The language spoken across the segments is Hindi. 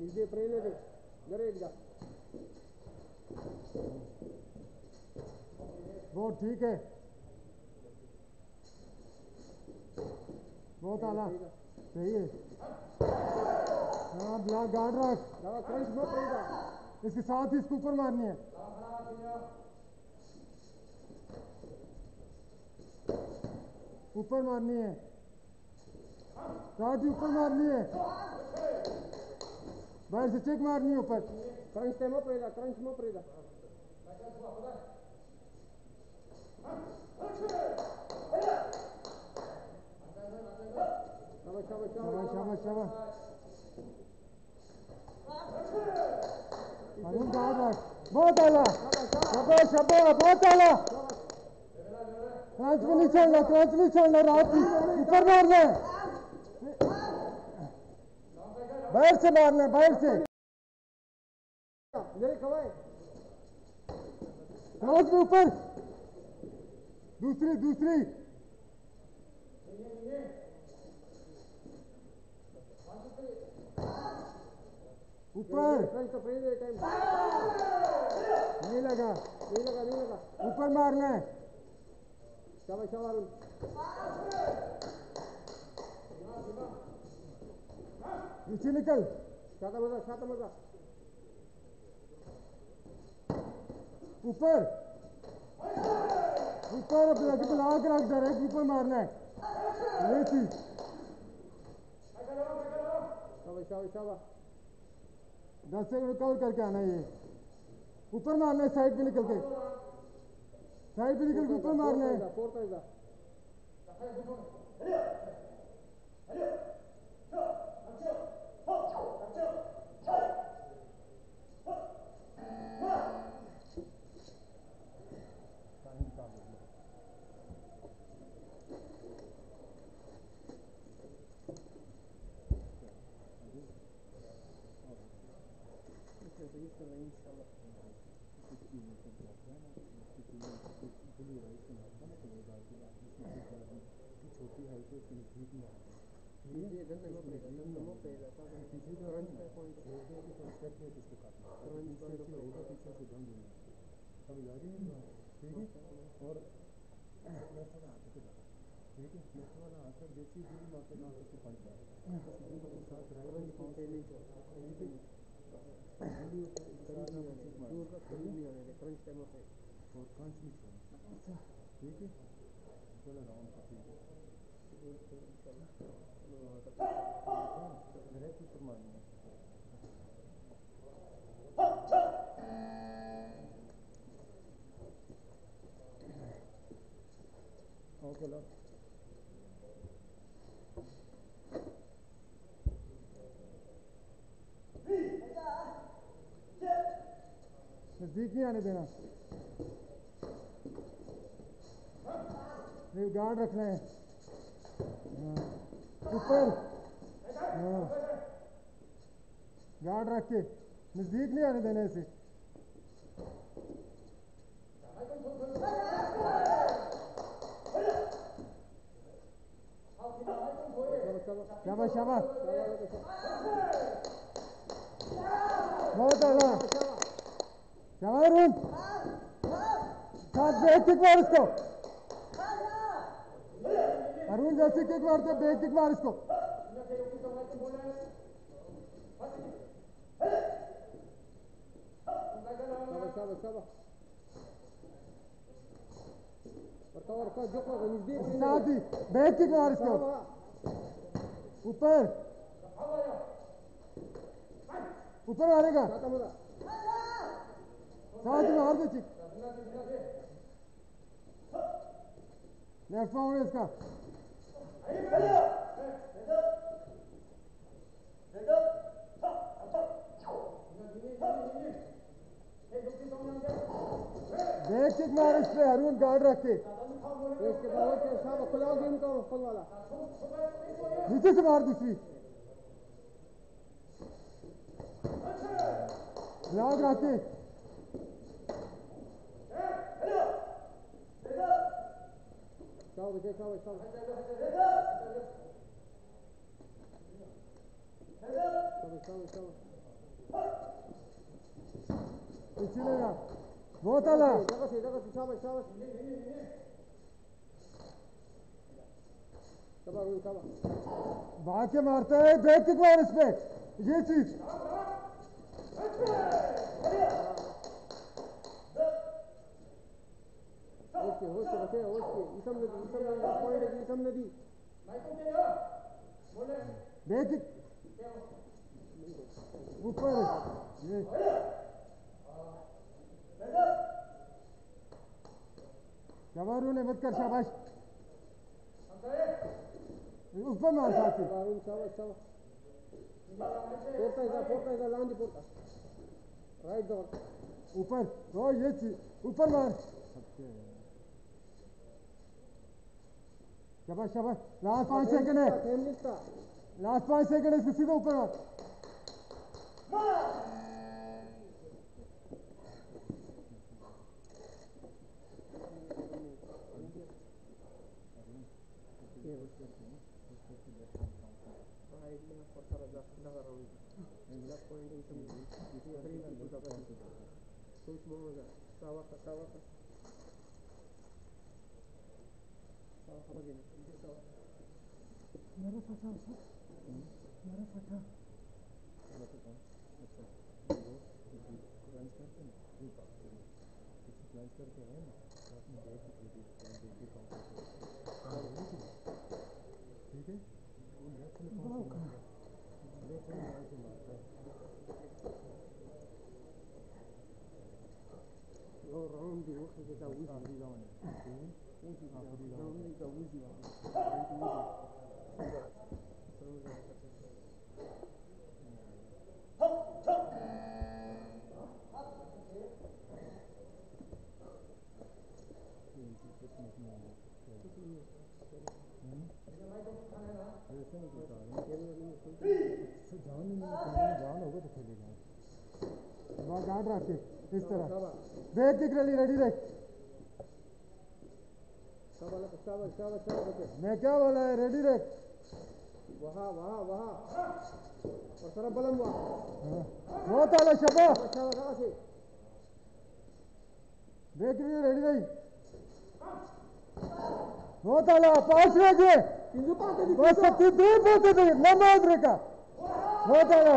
इसे प्रेले दे जरे एक जा। वो ठीक है। बहुत आला। सही है। हाँ ब्लॉक गार्ड रख। इसके साथ ही इसको ऊपर मारनी है। ऊपर मारनी है। ही ऊपर मारनी है बाहर से चेक मारनी है ऊपर क्रंच ते मत रहेगा क्रंच मत रहेगा शाबाश बहुत आला शाबाश शाबाश बहुत आला क्रंच में नहीं छोड़ना क्रंच नहीं छोड़ना रात ही ऊपर मारना है बाहर से मारना है बाहर से। क्रंच में ऊपर। दूसरी दूसरी। ऊपर। तो नहीं लगा। नहीं लगा नहीं लगा। ऊपर मारना है। शाबाश शाबाश। नीचे निकल। शाता मज़ा शाता मज़ा ऊपर। ऊपर अपना कि रख डायरेक्ट ऊपर मारना है। ये चीज़। दस सेकंड कवर करके आना ये। ऊपर मारना है, साइड पे निकल के। साइड पे निकल के ऊपर मारना है। फोर्थ रहेगा ये गंदा मत रहेगा गंदा मत रहेगा क्रंच पे पॉइंट और ठीक है नेक्स्ट वाला आकर जैसी दूरी मारते ना सबको पंच साथ क्रंच की पहले जो दूर का करीब नहीं आने दे क्रंच टाइम पे और कांच नहीं छोड़ना ठीक है चलो राउंड का ठीक है मारना है नज़दीक नहीं आने देना। गार्ड रखना हाँ, ऊपर। हाँ। गार्ड रख के, नज़दीक नहीं आने देना इसे। शाबाश शाबाश। बहुत आला शाबाश अरुण साथ बैक किक मार अरुण जैसे किक मारते बैक किक मार इसको साथ मार इसको ऊपर ऊपर मज़ा साथ ही मार दे चिक लेफ़्ट पाउंड है इसका इस पे अरुण गार्ड रख। इसके बाद के शाबाश खुला गेम का फल वाला। नीचे से मार दूसरी। लाग रख। Kaldır, gel kaldır, kaldır. Kaldır, kaldır, kaldır. İçine yap. बहुत आला जगह से जगह से शाबाश शाबाश तबाह हुई तबाह भाग के मारता है देख किक मार इस पे ये चीज़ होश के होश के बचे होश के इसम नदी इसम नदी पॉइंट है इसम नदी किक ऊपर ये शाबाश ने मत कर शाबाश ऊपर मार साथी शाबाश शाबाश porta इधर porta इधर लांदी porta राइट दौड़ ऊपर ओ ये ऊपर मार शाबाश शाबाश लास्ट पाँच सेकंड है लास्ट पाँच सेकंड है इसको सीधा ऊपर मार राइट मेरा फटा सर मेरा फटा अच्छा लंच करके आए ना साथ में बैठ के देखिए ठीक है वो लेफ़्ट में कौन सा लेफ़्ट में कौन सा मारता है और राउंड भी हो सकता है वो भी इस तरह। देख दिख रेडी देख शाबाश शाबाश शाबाश शाबाश मैं क्या बोला है रेडी रख। वहाँ वहाँ वहाँ। और सारा बलम वहाँ हाँ। बहुत आला शबा। शाबाश शाबाश से बैक किक रेडी रही। बहुत आला पास रह गए। दी बस सत्ती दूर पहुँचे थे उतरे का बहुत आला।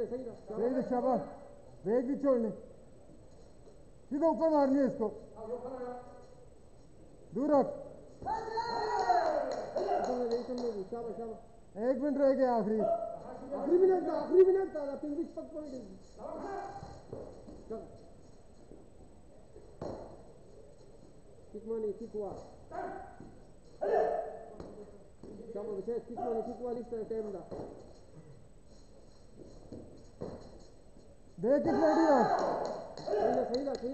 है सही है सही है है दूर एक मिनट रह गया आखिरी आखिरी मिनट था आखिरी मिनट था पक पॉइंट चल किक मानी किक हुआ शाबाश बच्चे किक मानी किक वाली टाइम दा ब्रेक किस रेडी है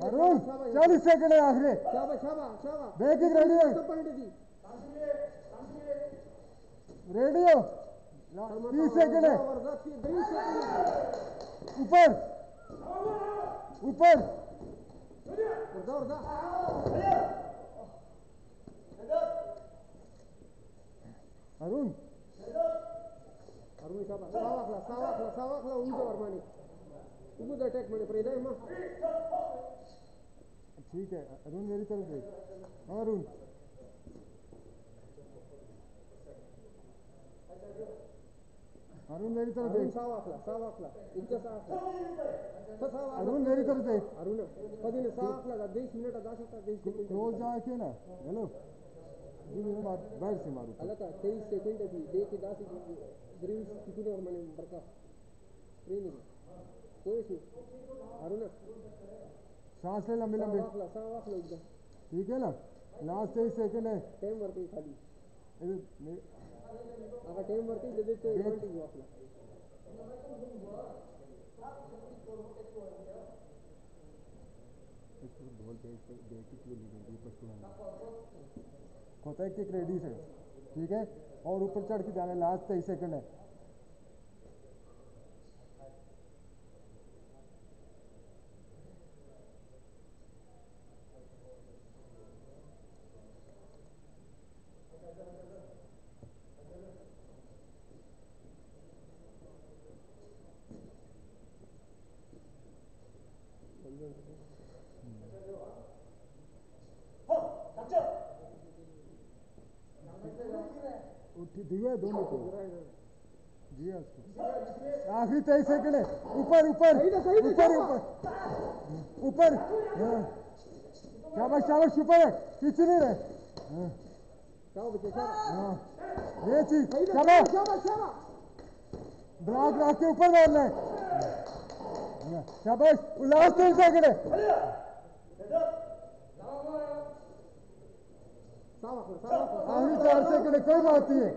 अरुण चालीस सेकंड है आखिरी। ब्रेक किक रेडी है। रेडी हो तीस सेकंड है। ऊपर। ऊपर। अरुण अरुण साबा सावाखला सावाखला सावाखला उंचवर माने उगुद अटॅक म्हणे प्रेदय मग ठीक है अरुण मेरी तरफ़ देख हाँ अरुण अरुण मेरी तरफ़ अरुण देख सावाखला सावाखला इतकं सावाखला अरुण मेरी तरफ़ देख अरुण पदीने सावाखला देश मिनिट दास होता देश सेकंड क्लोज जाके ना हेलो जी मेरे मार बाहर से मारू आला का तेईस सेकंड थी देश की दास ग्रीव्स किती और म्हणे बरका। ट्रेनिंग कोयस अरुण। सांस ले लंबे लंबे ठीक है ना? लास्ट तेईस सेकंड है टाइम वर काही खाली। आता टाइम वरती आपला होता है किक रेडी से। ठीक है? और ऊपर चढ़ के जाने लास्ट तेईस सेकंड है। दिया दोनों को। जी आखिरी तेईस सेकंड है। ऊपर ऊपर ऊपर ऊपर। ऊपर। हाँ। शाबाश शाबाश ऊपर है। पीछे नहीं रहे। हाँ। हाँ। ये चीज़। शाबाश। शाबाश शाबाश। ब्लॉक के ऊपर मारना है। शाबाश। लास्ट तीन सेकंड है शाबाश शाबाश आखिरी चार सेकंड लिए कोई बात नहीं है।